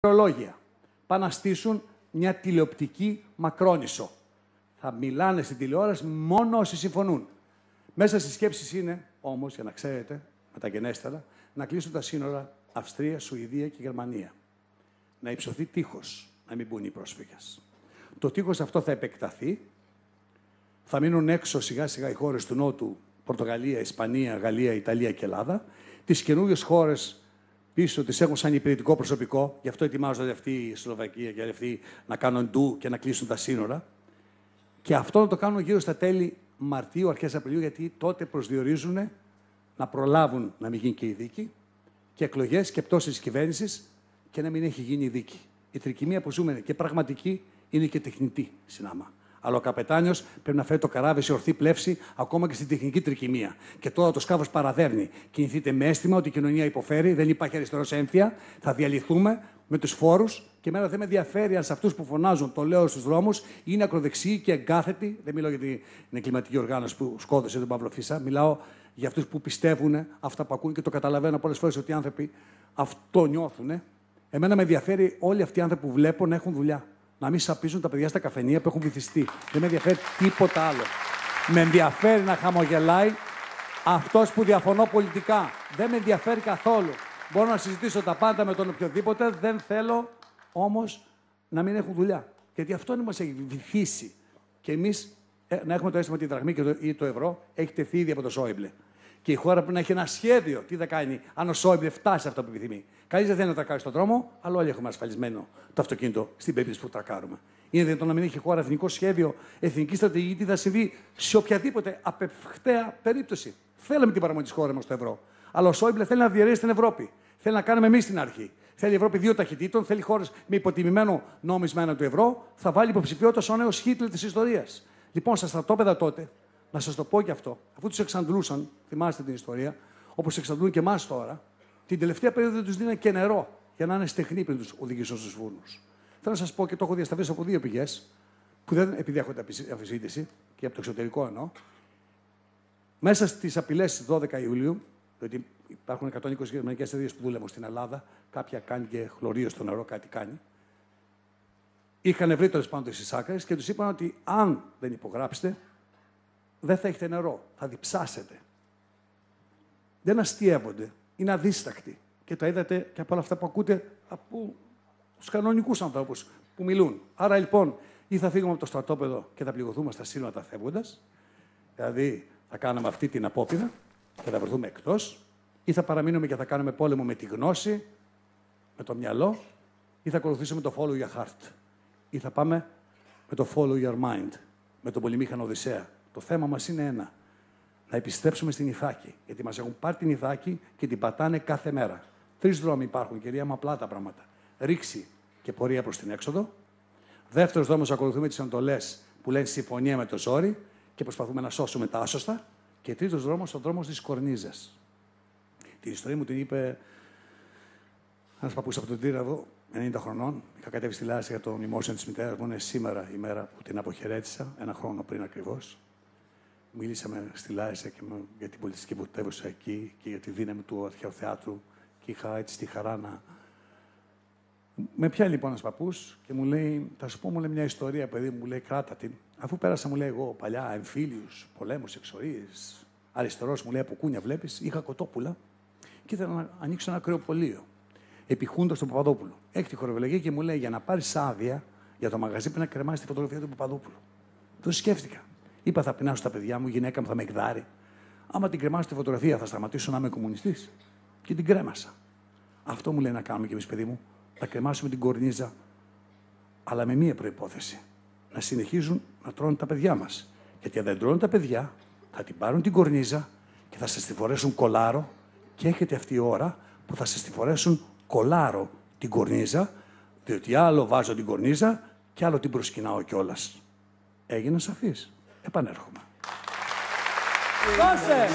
πληρολόγια. Πάνε να στήσουν μια τηλεοπτική μακρόνισο. Θα μιλάνε στην τηλεόραση μόνο όσοι συμφωνούν. Μέσα στις σκέψεις είναι, όμως, για να ξέρετε, μεταγενέστερα, να κλείσουν τα σύνορα Αυστρία, Σουηδία και Γερμανία. Να υψωθεί τείχος, να μην μπουν οι πρόσφυγες. Το τείχος αυτό θα επεκταθεί. Θα μείνουν έξω σιγά σιγά οι χώρες του Νότου, Πορτογαλία, Ισπανία, Γαλλία, Ιταλία και Ελλάδα. Τις καινούριες χώρες πίσω τις έχουν σαν υπηρετικό προσωπικό. Γι' αυτό ετοιμάζονται αυτή η Σλοβακία και αυτή να κάνουν ντου και να κλείσουν τα σύνορα. Και αυτό να το κάνουν γύρω στα τέλη Μαρτίου, αρχές Απριλίου, γιατί τότε προσδιορίζουν να προλάβουν να μην γίνει και η δίκη και εκλογές και πτώσεις της κυβέρνησης και να μην έχει γίνει η δίκη. Η τρικυμία που ζούμε και πραγματική είναι και τεχνητή συνάμα. Αλλά ο καπετάνιος πρέπει να φέρει το καράβι σε ορθή πλεύση ακόμα και στην τεχνική τρικυμία. Και τώρα το σκάφος παραδέρνει. Κινηθείτε με αίσθημα ότι η κοινωνία υποφέρει, δεν υπάρχει αριστερός έμφυα. Θα διαλυθούμε με τους φόρους και εμένα δεν με ενδιαφέρει αν σε αυτούς που φωνάζουν το λέω στους δρόμους είναι ακροδεξιοί και εγκάθετοι. Δεν μιλάω για την εγκληματική οργάνωση που σκότωσε τον Παύλο Φίσα. Μιλάω για αυτούς που πιστεύουν αυτά που ακούν και το καταλαβαίνω πολλές φορές ότι οι άνθρωποι αυτό νιώθουν. Εμένα με ενδιαφέρει όλοι αυτοί οι άνθρωποι που βλέπω να έχουν δουλειά να μην σαπίζουν τα παιδιά στα καφενεία που έχουν βυθιστεί. Δεν με ενδιαφέρει τίποτα άλλο. Με ενδιαφέρει να χαμογελάει αυτός που διαφωνώ πολιτικά. Δεν με ενδιαφέρει καθόλου. Μπορώ να συζητήσω τα πάντα με τον οποιοδήποτε. Δεν θέλω όμως να μην έχουν δουλειά. Γιατί αυτό μας έχει βυθίσει. Και εμείς ε, να έχουμε το αίσθημα ότι η δραχμή και το, ή το ευρώ έχει τεθεί ήδη από το Σόιμπλε. Και η χώρα πρέπει να έχει ένα σχέδιο. Τι θα κάνει, αν ο Σόιμπλε φτάσει αυτό που επιθυμεί. Κανείς δεν θέλει να τρακάρει στον δρόμο, αλλά όλοι έχουμε ασφαλισμένο το αυτοκίνητο στην περίπτωση που τρακάρουμε. Είναι δυνατόν να μην έχει η χώρα εθνικό σχέδιο, εθνική στρατηγική, τι θα συμβεί σε οποιαδήποτε απευκταία περίπτωση. Θέλαμε την παραμονή της χώρας μας στο ευρώ. Αλλά ο Σόιμπλε θέλει να διαιρέσει την Ευρώπη. Θέλει να κάνουμε εμείς την αρχή. Θέλει η Ευρώπη δύο ταχυτήτων, θέλει χώρες με υποτιμημένο νόμισμα του ευρώ. Θα βάλει υποψηφιότητας ω νέος Χίτλερ της ιστορίας. Λοιπόν, στα στρατόπεδα τότε να σας το πω και αυτό. Αφού τους εξαντλούσαν, θυμάστε την ιστορία, όπως εξαντλούν και εμάς τώρα, την τελευταία περίοδο τους δίνανε και νερό για να είναι στεχνοί πριν τους οδηγήσουν στους φούρνου. Θέλω να σας πω και το έχω διασταυρίσει από δύο πηγές, που δεν επειδή έχω αμφισβήτηση και από το εξωτερικό εννοώ. Μέσα στις απειλές 12 Ιουλίου, διότι υπάρχουν 120 γερμανικέ εταιρείε που δούλευαν στην Ελλάδα, κάποια κάνει και χλωρίο στο νερό, κάτι κάνει. Είχαν βρει τέλο πάντων τις άκρε και τους είπαν ότι αν δεν υπογράψετε, δεν θα έχετε νερό. Θα διψάσετε. Δεν αστείευονται. Είναι αδίστακτοι. Και τα είδατε και από όλα αυτά που ακούτε από τους κανονικούς ανθρώπους που μιλούν. Άρα λοιπόν, ή θα φύγουμε από το στρατόπεδο και θα πληγωθούμε στα σύνορα φεύγοντας, δηλαδή θα κάνουμε αυτή την απόπειρα και θα βρεθούμε εκτός, ή θα παραμείνουμε και θα κάνουμε πόλεμο με τη γνώση, με το μυαλό, ή θα ακολουθήσουμε το follow your heart, ή θα πάμε με το follow your mind, με τον πολυμήχανο Οδυσσέα, το θέμα μας είναι ένα. Να επιστρέψουμε στην Ιθάκη. Γιατί μας έχουν πάρει την Ιθάκη και την πατάνε κάθε μέρα. Τρεις δρόμοι υπάρχουν, κυρία μου, απλά τα πράγματα. Ρήξη και πορεία προς την έξοδο. Δεύτερος δρόμος, ακολουθούμε τις εντολέ που λένε συμφωνία με το ζόρι και προσπαθούμε να σώσουμε τα άσωστα. Και τρίτος δρόμος, ο δρόμος της κορνίζας. Την ιστορία μου την είπε ένας παππούς από τον Τύραβο, 90 χρονών. Είχα κατέβει στη Λάση για το μνημόσυνο της μητέρας μου. Είναι σήμερα η μέρα που την αποχαιρέτησα, ένα χρόνο πριν ακριβώς. Μίλησαμε στη Λάρισα και με, για την πολιτιστική πρωτεύουσα εκεί και για τη δύναμη του αρχαίου θεάτρου και είχα έτσι τη χαρά να... Με πιάνει λοιπόν ένας παππούς και μου λέει, θα σου πω μου λέει, μια ιστορία, παιδί μου, λέει, κράτα την. Αφού πέρασα, μου λέει, εγώ παλιά, εμφύλιους, πολέμους, εξορίες, αριστερός, μου λέει, από κούνια βλέπεις, είχα κοτόπουλα και ήθελα να ανοίξω ένα κρεοπολείο. Επιχούντα στον Παπαδόπουλο. Έχει τη χοροβελεγία και μου λέει, για να πάρεις άδεια για το μαγαζί πρέπει να κρεμάσει τη φωτογραφία του Παπαδόπουλου. Το σκέφτηκα. Είπα θα πεινάσω τα παιδιά μου, η γυναίκα μου θα με εκδάρει. Άμα την κρεμάσω τη φωτογραφία, θα σταματήσω να είμαι κομμουνιστής. Και την κρέμασα. Αυτό μου λέει να κάνουμε κι εμείς, παιδί μου. Να κρεμάσουμε την κορνίζα, αλλά με μία προπόθεση. Να συνεχίζουν να τρώνε τα παιδιά μας. Γιατί αν δεν τρώνε τα παιδιά, θα την πάρουν την κορνίζα και θα σας τη φορέσουν κολάρο. Και έχετε αυτή η ώρα που θα σας τη φορέσουν κολάρο την κορνίζα, διότι άλλο βάζω την κορνίζα και άλλο την προσκυνάω κιόλας. Έγινα σαφής επανέρχομαι. Δώσε!